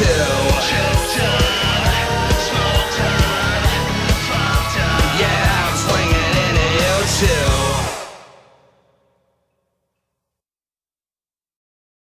chill.